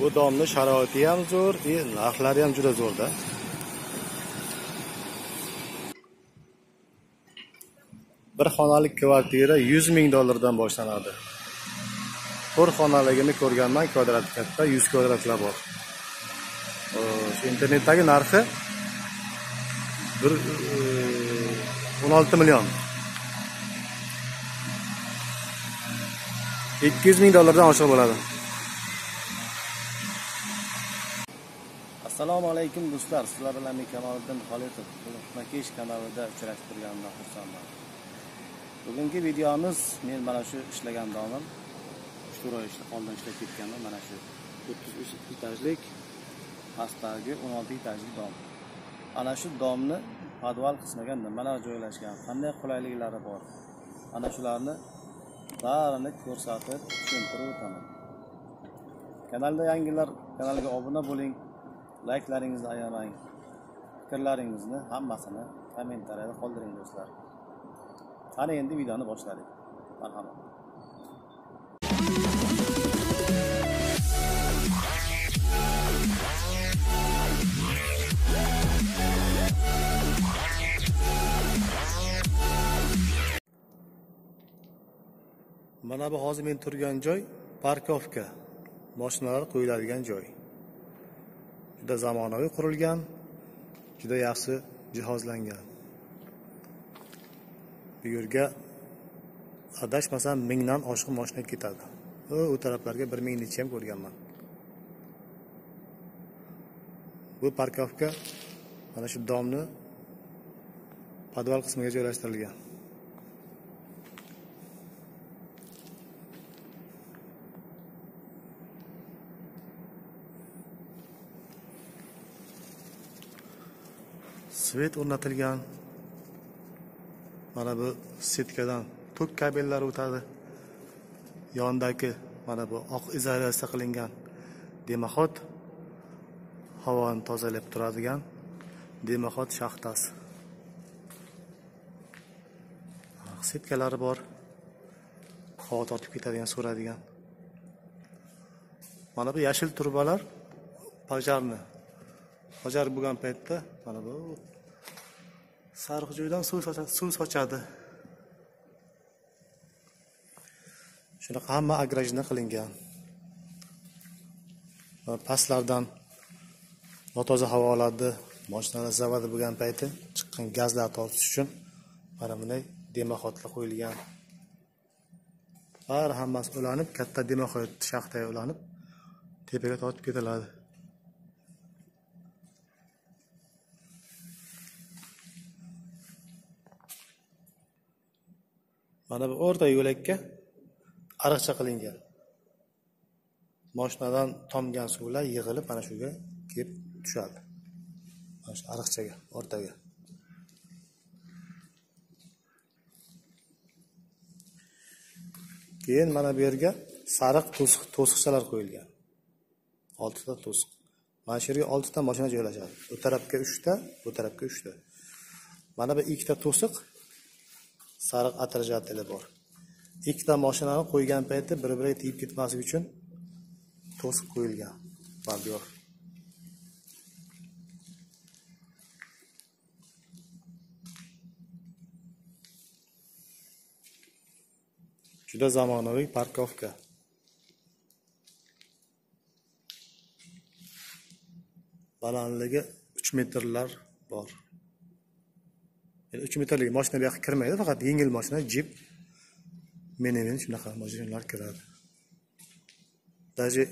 bu domni sharoiti ham zo'r и narxlari ham juda zo'rda. Bir xonalik kvartira yuz ming dollardan boshlanadi. To'rt xonaligini ko'rganman kvadrat katta yuz kvadratlar bor shu internetdagi narxi bir e, o'n olti million. Ikki yuz ming dollardan oshiq bo'ladi. Assalomu alaykum do'stlar. Sizlar bilan men kamoliddin xoliqov makesh kanalida uchrashib turganimdan xursandman. Bugungi videomiz men mana shu ishlagan domim uch to'rt oy oldin ishlab ketganman mana shu o'ttiz uch etajlik pastdagi o'n olti etajli dom. Ana shu domni podval qismiga nimalar joylashgan qanday qulayliklari bor? Ana shularni barini ko'rsatib tushuntirib o'taman. Kanalda yangilar kanalga obuna bo'ling. Layklaringizni ayamang fikrlaringizni hammasini kommentariyada qoldiring do'stlar. Qani endi videoni boshladik. Marhamat. Mana bu hozir men turgan joy parkovka. Moshinalar qo'yiladigan joy. Juda zamonaviy qurilgan juda yaxshi jihozlangan. Bu yerga adashmasam mingdan oshiq moshina ketadi. U taraflarga bir ming necha ham ko'rganman. Bu parkovka mana shu domni podval qismiga joylashtirilgan. Svet o'rnatilgan. Mana bu setkadan tok kabellar o'tadi. Yonidagi mana bu oq izolyatsiya qilingan. Demaxod havoni tozalab turadigan demaxod shaxtasi. Setkalari bor. Havo tortib ketadigan so'radigan. Mana bu yashil turbalar pojarni pojar bo'lgan paytda mana bu sariq joydan suv sochadi suv sochadi. Shunaqa hamma agrajna qilingan. Pastlardan notoza havo oladi moshinalar zavodi bo'lgan payti chiqqan gazlar tortish uchun mana bunday demaxodlar qo'yilgan. Bari hammasi ulanib katta demaxod shaxtaga ulanib tepaga tortib ketiladi. Mana bu o'rta yo'lakka ariqcha qilingan. Moshinadan tomgan suvlar yig'ilib mana shuga kelib tushadi. Mana shu ariqchaga o'rtaga. Keyin mana bu yerga sariq to'siqchalar qo'yilgan. Oltita to'siq. Mana shu yerga oltita mashina joylashadi. Bu tarafga uchta bu tarafga uchta. Mana bu ikkita to'siq sariq отражатели bor. Ikkita mashinani qo'ygan paytda bir biriga tegib ketmasligi uchun to'siq qo'yilgan bordyor juda zamonaviy parkovka. Balandligi uch metrlar bor. Uch metrlik mashina bu yoqqa kirmaydi faqat yengil mashina jip miniven shunaqa mashinalar kiradi. Даже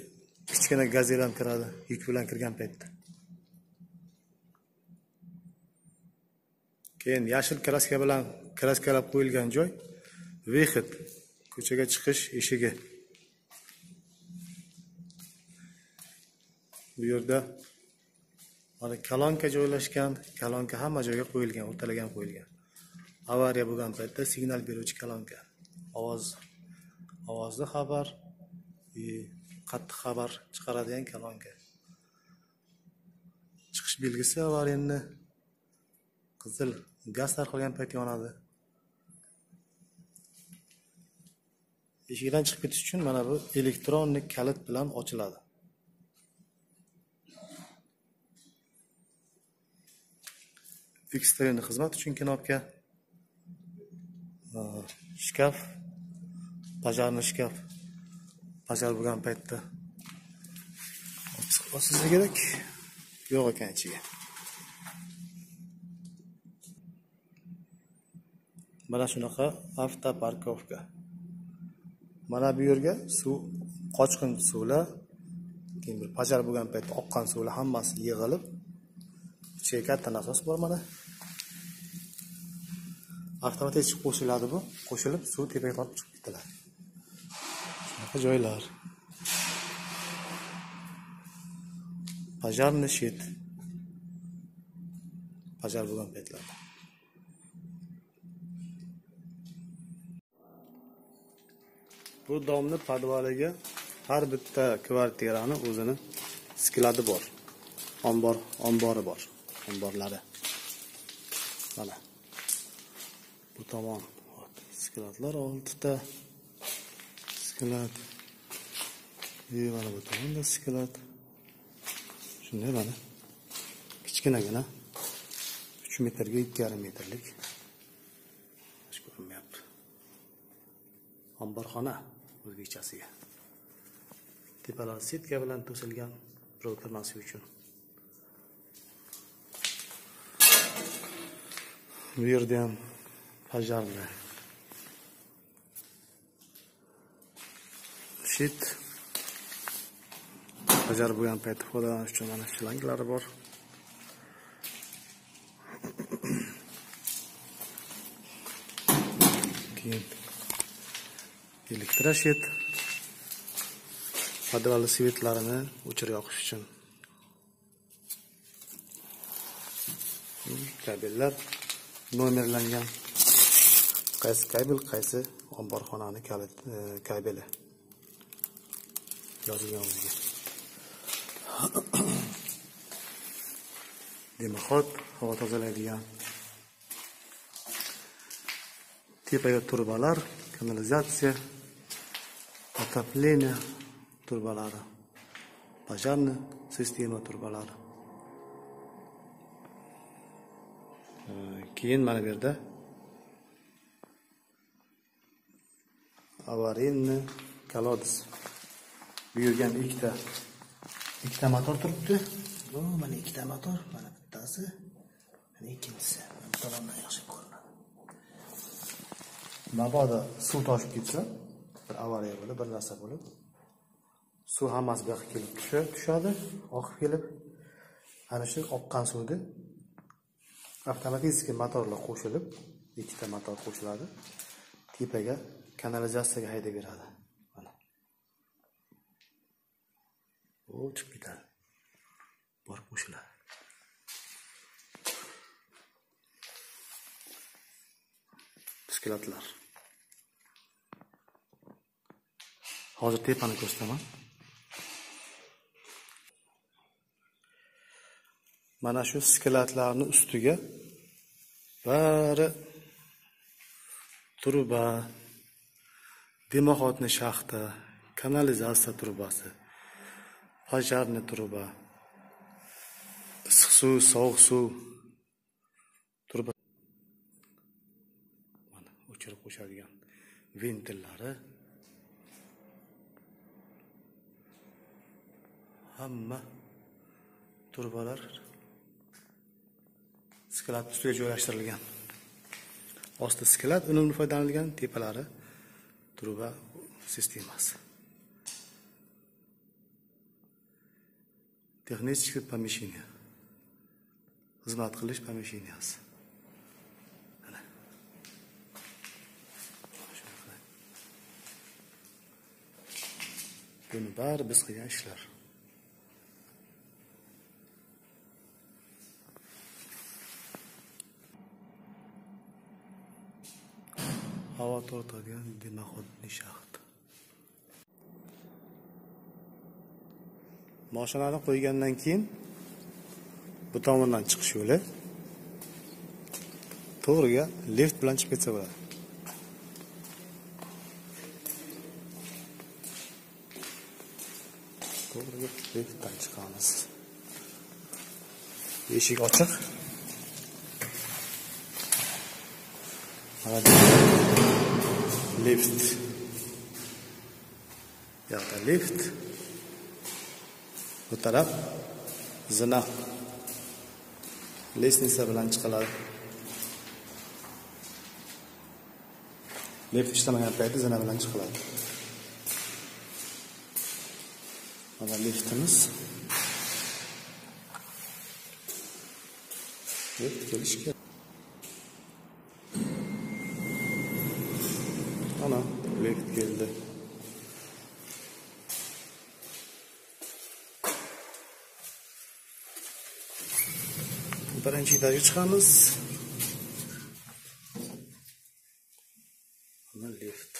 kichkina gazel ham kiradi yuk bilan kirgan paytda. Keyin yashil kraska bilan kraskalab qo'yilgan joy выход ko'chaga chiqish eshigi. Bu yerda mana kolonka joylashgan kolonka hamma joyga qo'yilgan o'rtalagan qo'yilgan. Avariya bo'lgan paytda signal beruvchi kolonka ovoz ovozli xabar qattiq xabar chiqaradigan kolonka chiqish belgisi avariyani qizil gaz tarqalgan payt yonadi. Eshikdan chiqib ketish uchun mana bu elektronnik kalit bilan ochiladi. Ekstremniy xizmat uchun knopka shkaf bajarni shkaf. Pajar bo'lgan paytda. Osilsa kerak? Yo'q ekan ichiga. Mana shunaqa avtoparkovka. Mana bu yerga suv qochqin suvlar keyin bir pajar bo'lgan paytda oqqan suvlar hammasi yig'ilib ichiga katta nasos bor mana avtomatik qo'shiladi bu. Qo'shilib suv tepaga tortib chiqib ketiladi shunaqa joylar. Пожарный щит pajar bo'lgan paytlarda bu domni podvaliga har bitta kvartirani o'zini skladi bor. Ombor ombori bor. Omborlari mana. Bu tomon skladlar oltita sklad. И mana bu tomonda sklad. Shunday mana. Kichkinagina uch metrga ikki yarim metrlik. Hech ko'rinmayapti. Omborxona o'zbekchasiga. Tepalari setka bilan to'silgan birov kirmasligi uchun. Bu yerda ham пожарный shit. Pajar bo'lgan paytda foydalanish uchun mana shlanglari bor. Keyin elektroshet podvalni svetlarini o'chirib yoqish uchun. Kabellar nomerlangan qaysi kabel qaysi omborxonani e, kabeli? Yozilgan o'ziga dimoxod havo tozalaydigan tepaga turbalar kanalizatsiya отопление turbalari пожарный sistema turbalari. Keyin mana bu yerda avarinni колодец bu ikkita ikkita motor turibdi. Bu mana ikkita motor mana bittasi mana ikkinchisi. Tomondan yaxshi ko'rinadi mabodo suv toshib ketsa bir avariya bo'lib bir narsa bo'lib suv hammasi bu yoqqa kelib tushadi oqib kelib ana shu oqqan suvni avtomatik motorlar qo'shilib ikkita motor qo'shiladi. Tepaga kanalizatsiyaga haydab beradi. Mana. U chiqib ketadi. Borib qo'shiladi. Tashkilotlar. Hozir tepani ko'rsataman. Mana shu skeletlarni ustiga bari truba dimoxotni shaxta kanalizatsiya trubasi пожарный труба issiq suv sovuq suv truba mana o'chirib qo'yishadigan ventillari hamma turbalar sklat ustiga joylashtirilgan. Osti sklat unumli foydalanilgan tepalari truba sistemasi. Texническое помещение xizmat qilish помещенияsi Mana. Buni bari biz qilgan ishlar. Havo tortadigan dimoxodniy shaxt moshinani qo'ygandan keyin bu tomondan chiqish yo'li to'g'riga lift bilan chiqib ketsa bo'ladi. To'g'riga liftdan chiqamiz. Eshik ochiq. Mana lift bu yoqda lift bu taraf zina lestnitsa bilan chiqiladi lift ishlamagan payti zina bilan chiqiladi mana liftimiz lift kelishi birinchi etajga chiqamiz. Mana lift.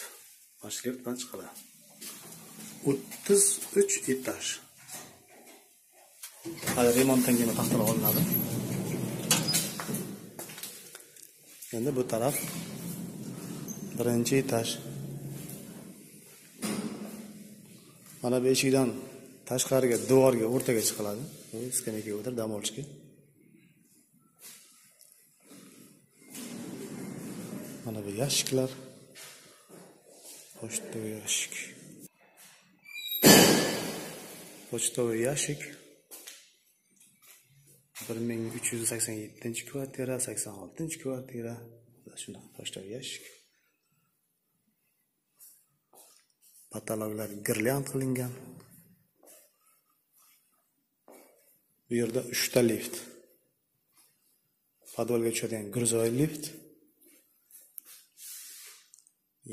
Mana shu lift bilan chiqiladi o'ttiz uch etaj. Hali remontdan keyin taxtalar olinadi. Endi bu taraf birinchi etaj. Mana bu eshikdan tashqariga devorga o'rtaga chiqiladi. Skameykaga o'tirib dam olishga mana bu yashiklar. Почтовый ящик почтовый ящик bir ming uch yuz sakson yettinchi kvartira sakson oltinchi kvartira. Shunaqa почтовый ящик patologlar girlyand qilingan. Bu yerda uchta lift. Podvalga tushadigan грузовой lift.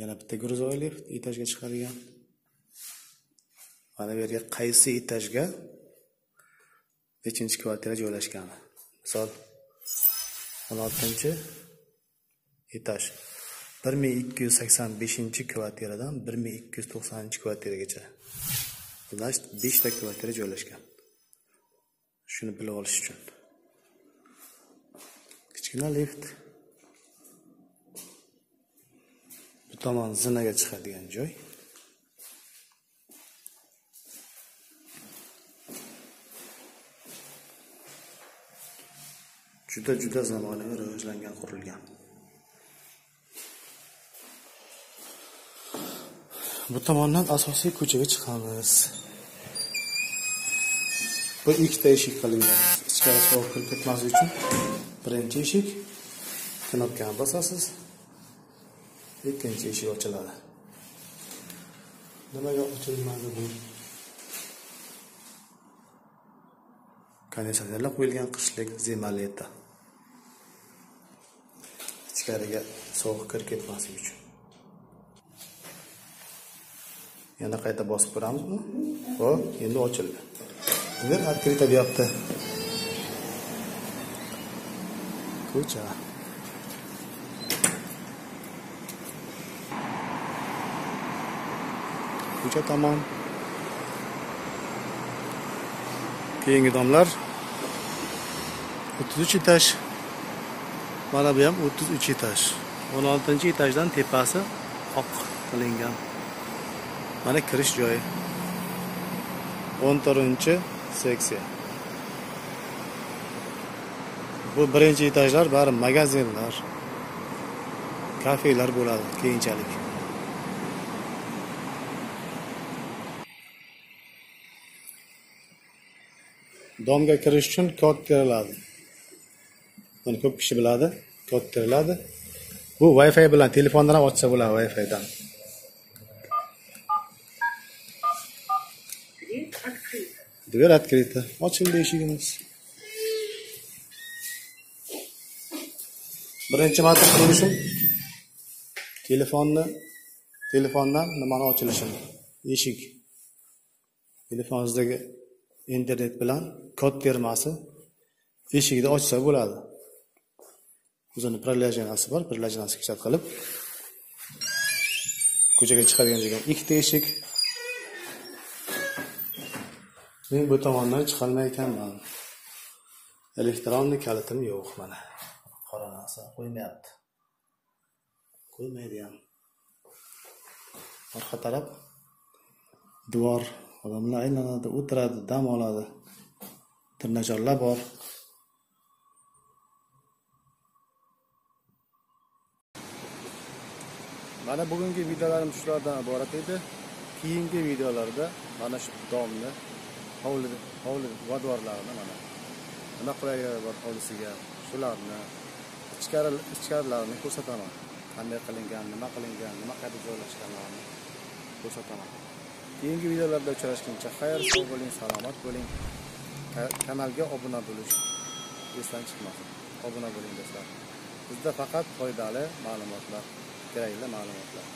Yana bitta грузовой etajga chiqadigan. Mana bu yerga qaysi etajga nechinchi kvartira joylashgani. Misol o'n oltinchi etaj. bir ming ikki yuz sakson beshinchi kvartiradan bir ming ikki yuz to'qsoninchi kvartiragacha. Значит beshta kvartira joylashgan. Shuni bilib olish uchun. Kichkina lift bu tomon zinaga chiqadigan joy. Juda juda zamonaviy rivojlangan qurilgan. Bu tomondan asosiy ko'chaga chiqamiz. Bu ikkita eshik qilingan. Ichkari sovuq kirib ketmaslik uchun birinchi eshik. Knopkani bosasiz. Ikkinchi eshik ochiladi. Nimaga ochilmadi bu? Konditsionerlar qo'yilgan qishlik zemaleta ichkariga sovuq kirib ketmasligi uchun. Yana qayta bosib ko'ramizmi? Hop endi ochildi. Dver открыто deyapti ko'cha. Ko'cha tomon keyingi domlar o'ttiz uch etaj mana bu ham o'ttiz uch etaj o'n oltinchi etajdan tepasi oq qilingan. Mana kirish joyi. O'n to'rtinchi seksiya. Bu birinchi etajlar bari magazinlar kafelar bo'ladi keyinchalik. Domga kirish uchun kod teriladi buni ko'p kishi biladi kod teriladi bu wi fi bilan telefondan ham ochsa bo'ladi wi fidan dver открыта ochildi eshigimiz birinchi marta ko'rishim telefonni telefondan nimani ochilishini. Eshik. Telefoningizdagi internet bilan kod termasi eshikni ochsa bo'ladi. O'zini prilajnasi bor приложениесі skichat qilib ko'chaga chiqadigan joyga ikkita eshik. Men bu tomondan chiqolmay ekanman elektronniy kalitim yo'q mana. Qora narsa qo'ymayapti. Qo'ymaydi ham. Orqa taraf devor odamlar aylanadi o'tiradi dam oladi. Tirnachorlar bor. Mana bugungi videolarim shulardan iborat edi. Keyingi videolarda mana shu domni hovli hovli vodorlarni mana nima qulayliklari bor hovlisiga shularni ichkari ichkarilarini ko'rsataman. Qanday qilingan nima qilingan nima qayerda joylashganlarini ko'rsataman. Keyingi videolarda uchrashguncha xayr sog' bo'ling salomat bo'ling. Kanalga obuna bo'lish esdan chiqmasin. Obuna bo'ling do'stlar. Bizda faqat foydali ma'lumotlar kerakli ma'lumotlar.